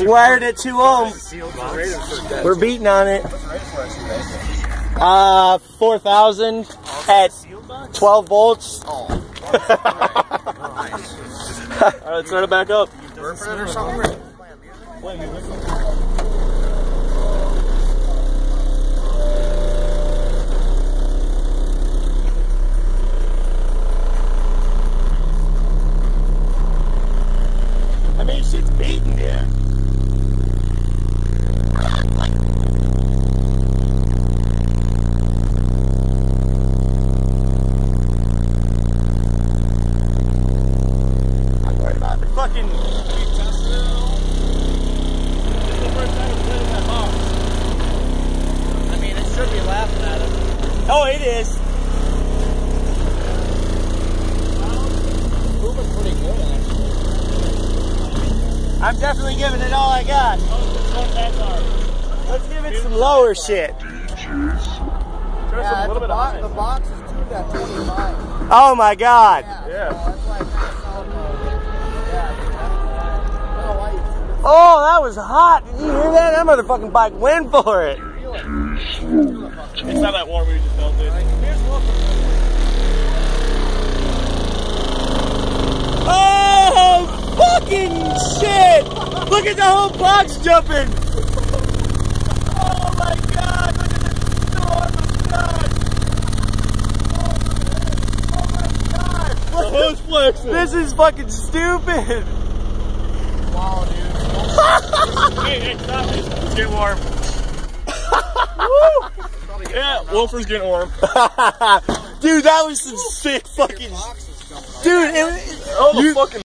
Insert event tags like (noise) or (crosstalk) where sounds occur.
Wired at 2 ohm. We're beating on it. Uh, 4,000 at 12 volts. (laughs) Alright, let's start it back up. Beating it. Fucking. I mean, it should be laughing at him. Oh, it is. Moving pretty good, actually. I'm definitely giving it all I got. Let's give it some lower shit. Yeah, the, box, the box is tuned at 25. Oh my god. Yeah. So that's why it's not solid mode. Yeah, dude, that's I don't know why you tuned it. Oh, that was hot. Did you hear that? That motherfucking bike went for it. It's not that warm we just felt it. Here's one Oh, fucking shit! Look at the whole box jumping! Oh my god, look at the storm of God! Oh my god! The hood's flexing. This is fucking stupid! Wow, dude. hey, hey, stop. It's, it's getting warm. yeah, Woofer's getting warm. (laughs) Dude, that was some sick fucking. Box is jumping. Dude, it, Oh, the You- fucking